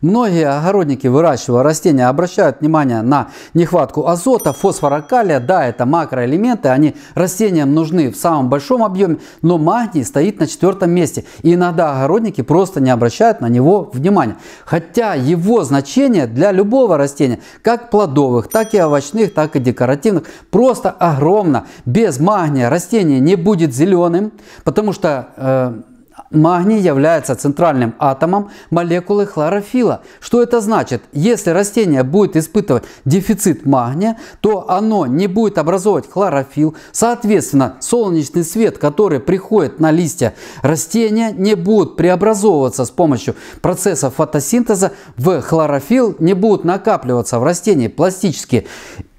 Многие огородники, выращивая растения, обращают внимание на нехватку азота, фосфора, калия. Да, это макроэлементы, они растениям нужны в самом большом объеме, но магний стоит на четвертом месте. И иногда огородники просто не обращают на него внимания. Хотя его значение для любого растения, как плодовых, так и овощных, так и декоративных, просто огромно. Без магния растение не будет зеленым, потому что э, магний является центральным атомом молекулы хлорофила. Что это значит? Если растение будет испытывать дефицит магния, то оно не будет образовывать хлорофил. Соответственно, солнечный свет, который приходит на листья растения, не будет преобразовываться с помощью процесса фотосинтеза в хлорофил, не будут накапливаться в растении пластические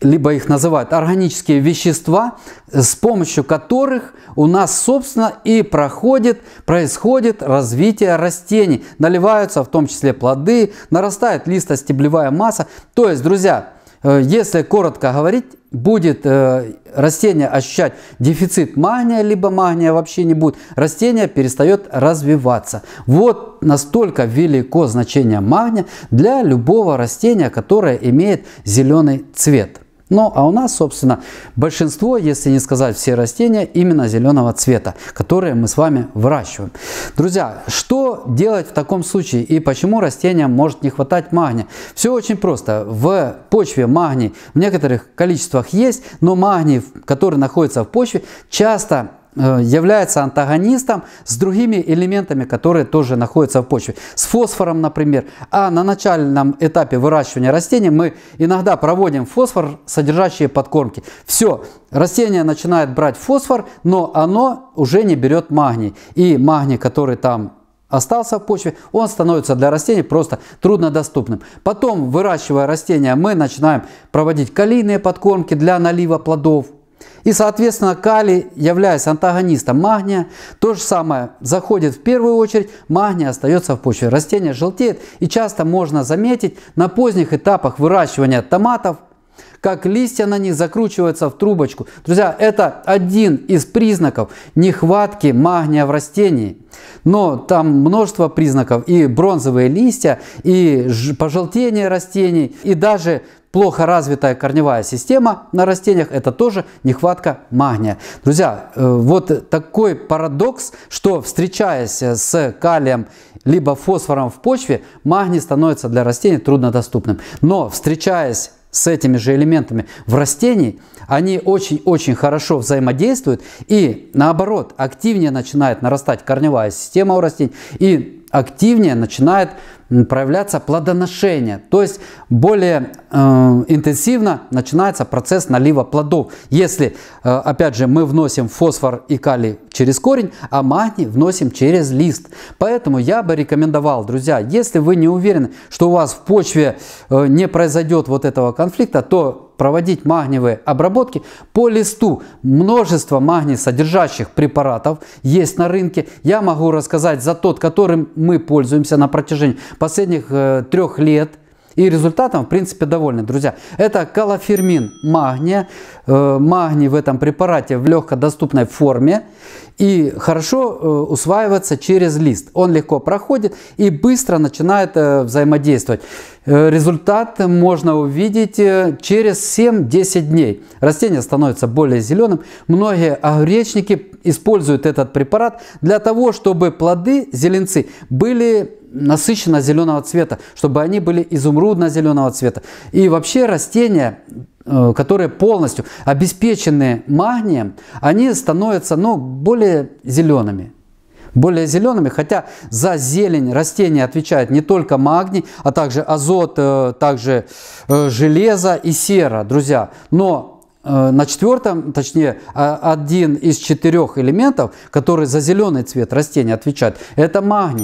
либо их называют органические вещества, с помощью которых у нас, собственно, и проходит, происходит развитие растений. Наливаются в том числе плоды, нарастает листостеблевая масса. То есть, друзья, э, если коротко говорить, будет э, растение ощущать дефицит магния, либо магния вообще не будет, растение перестает развиваться. Вот настолько велико значение магния для любого растения, которое имеет зеленый цвет. Ну, а у нас, собственно, большинство, если не сказать все растения, именно зеленого цвета, которые мы с вами выращиваем. Друзья, что делать в таком случае и почему растениям может не хватать магния? Все очень просто. В почве магний в некоторых количествах есть, но магний, который находится в почве, часто является антагонистом с другими элементами, которые тоже находятся в почве. С фосфором, например. А на начальном этапе выращивания растений мы иногда проводим фосфор, содержащие подкормки. Все, растение начинает брать фосфор, но оно уже не берет магний. И магний, который там остался в почве, он становится для растений просто труднодоступным. Потом, выращивая растения, мы начинаем проводить калийные подкормки для налива плодов. И, соответственно, калий, являясь антагонистом магния, то же самое заходит в первую очередь, магний остается в почве. Растение желтеет и часто можно заметить на поздних этапах выращивания томатов, как листья на них закручиваются в трубочку. Друзья, это один из признаков нехватки магния в растении. Но там множество признаков. И бронзовые листья, и пожелтение растений, и даже плохо развитая корневая система на растениях – это тоже нехватка магния. Друзья, э, вот такой парадокс, что встречаясь с калием либо фосфором в почве, магний становится для растений труднодоступным. Но встречаясь с этими же элементами в растении, они очень-очень хорошо взаимодействуют и наоборот активнее начинает нарастать корневая система у растений и активнее начинает проявляться плодоношение, то есть более э, интенсивно начинается процесс налива плодов. Если, э, опять же, мы вносим фосфор и калий через корень, а магний вносим через лист. Поэтому я бы рекомендовал, друзья, если вы не уверены, что у вас в почве э, не произойдет вот этого конфликта, то проводить магниевые обработки по листу. Множество магний содержащих препаратов есть на рынке. Я могу рассказать за тот, которым мы пользуемся на протяжении последних э, трех лет. И результатом, в принципе, довольны, друзья. Это калофермин магния. Э, магний в этом препарате в легкодоступной форме и хорошо э, усваивается через лист. Он легко проходит и быстро начинает э, взаимодействовать. Результат можно увидеть через 7-10 дней. Растение становится более зеленым. Многие огуречники используют этот препарат для того, чтобы плоды, зеленцы, были насыщенно зеленого цвета, чтобы они были изумрудно-зеленого цвета. И вообще растения Э, которые полностью обеспечены магнием, они становятся ну, более зелеными. Более зелеными, хотя за зелень растения отвечает не только магний, а также азот, э, также э, железо и сера, друзья. Но на четвертом, точнее, один из четырех элементов, который за зеленый цвет растения отвечает, это магний.